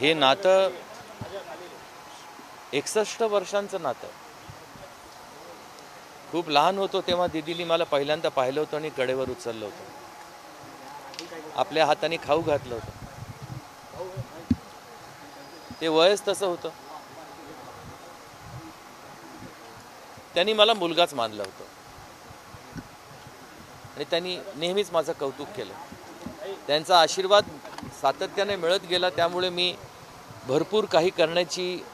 हे नातं एकसष्ट वर्षांचं नातं. खूप लहान होतो तेव्हा दिदीने मला पहिल्यांदा पाहिलं होतं आणि कडेवर उचललं होतं. आपल्या हाताने खाऊ घातलं होतं. ते वयच तसं होतं. त्यांनी मला मुलगाच मानलं होतं. आणि त्यांनी नेहमीच माझं कौतुक केलं. त्यांचा आशीर्वाद सातत्याने मिळत गेला त्यामुळे मी भरपूर काही करण्याची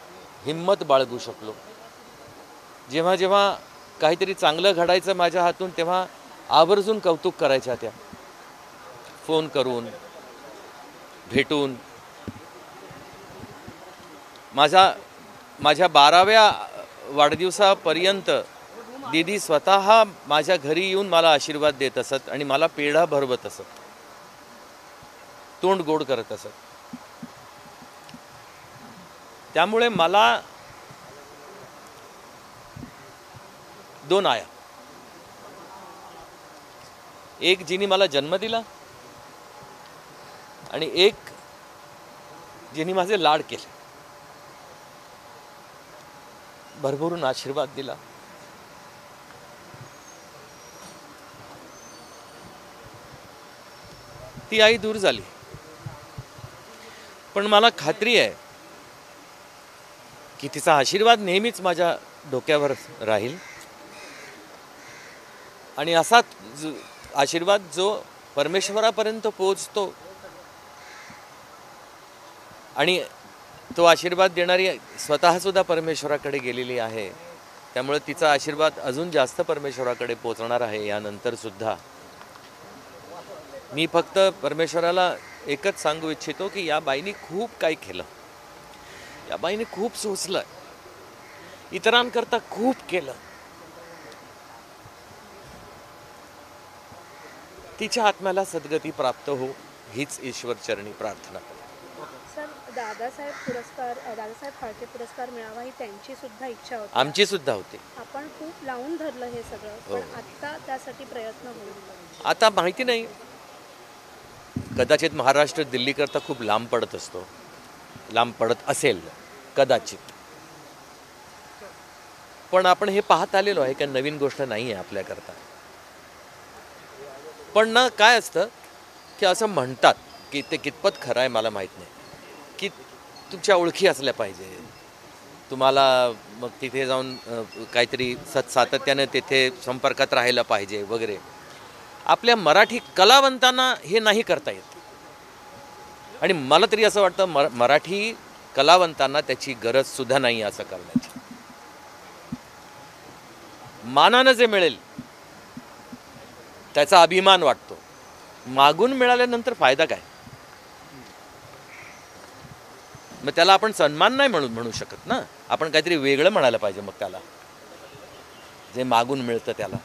हिंमत बाळगू शकलो. जेव्हा जेव्हा काहीतरी चांगलं घडायचं माझ्या हातून तेव्हा आवर्जून कौतुक करायच्या त्या. फोन करून भेटून. माझा माझ्या बाराव्या वाढदिवसापर्यंत दीदी स्वतः माझ्या घरी येऊन मला आशीर्वाद देत असत आणि मला पेढा भरवत असत. तोंड गोड करत असत. त्यामुळे मला दोन आया. एक जिने मला जन्म दिला आणि एक जिने माझे लाड केले. भरभरून आशीर्वाद दिला. ती आई दूर झाली. पण मला खात्री आहे की तिचा आशीर्वाद नेहमीच माझ्या डोक्यावर राहील. आणि असा आशीर्वाद जो परमेश्वरापर्यंत पोहोचतो आणि तो आशीर्वाद देणारी स्वतःसुद्धा परमेश्वराकडे गेलेली आहे त्यामुळे तिचा आशीर्वाद अजून जास्त परमेश्वराकडे पोचणार आहे यानंतरसुद्धा मी फक्त परमेश्वराला एकच सांगू इच्छितो की या बाईनी खूप काही केलं. या बाईने खूप सोचलं. इतरांकरता खूप केलं. तिच्या आत्म्याला सद्गती प्राप्त हो हीच ईश्वर चरणी प्रार्थना करतो सर दादासाहेब पुरस्कार दादासाहेब फाळके पुरस्कार मिळावा ही त्यांची सुद्धा इच्छा होती. आमची सुद्धा होती. आपण खूप लावून धरलं हे सगळं हो. पण आता त्यासाठी प्रयत्न होईल. आता माहिती नाही. कदाचित महाराष्ट्र दिल्लीकरता खूप लांब पडत असतो. लांब पडत असेल कदाचित. पण आपण हे पाहत आलेलो आहे का नवीन गोष्ट नाही आहे आपल्याकरता. पण ना काय असतं की असं म्हणतात की ते कितपत खरं आहे मला माहीत नाही. की तुमच्या ओळखी असल्या पाहिजे. तुम्हाला मग तिथे जाऊन काहीतरी सत सातत्याने तिथे संपर्कात राहायला पाहिजे वगैरे. आपल्या मराठी कलावंतांना हे नाही करता येत. आणि मला तरी असं वाटतं म मराठी कलावंतांना त्याची गरज सुद्धा नाही असं करण्याची. मानानं जे मिळेल त्याचा अभिमान वाटतो. मागून मिळाल्यानंतर फायदा काय? मग त्याला आपण सन्मान नाही म्हणून म्हणू शकत ना? आपण काहीतरी वेगळं म्हणायला पाहिजे मग त्याला. जे मागून मिळतं त्याला.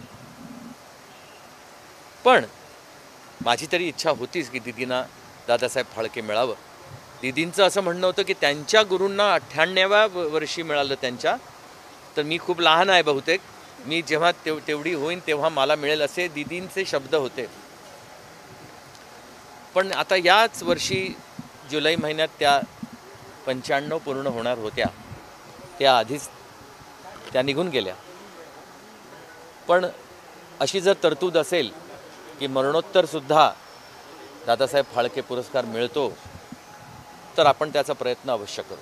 पण माझी तरी इच्छा होतीच की दिदींना दादासाहेब फाळके मिळावं. दिदींचं असं म्हणणं होतं की त्यांच्या गुरूंना अठ्ठ्याण्णव्या वर्षी मिळालं त्यांच्या. तर मी खूप लहान आहे बहुतेक. मी जेव्हा तेव तेवढी होईन तेव्हा मला मिळेल असे दिदींचे शब्द होते. पण आता याच वर्षी जुलै महिन्यात त्या पंच्याण्णव पूर्ण होणार होत्या. त्या आधीच त्या निघून गेल्या. पण अशी जर तरतूद असेल की मरणोत्तरसुद्धा दादासाहेब फाळके पुरस्कार मिळतो तर आपण त्याचा प्रयत्न अवश्य करू.